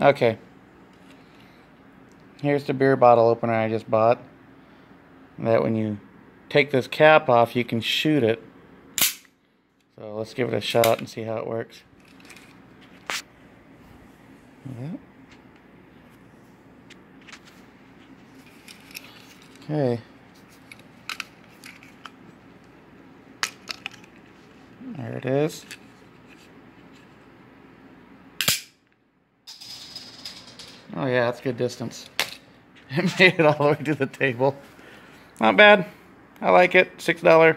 Okay. Here's the beer bottle opener I just bought. That when you take this cap off, you can shoot it. So let's give it a shot and see how it works. Okay. There it is. Oh yeah, that's good distance. It made it all the way to the table. Not bad. I like it. Six dollar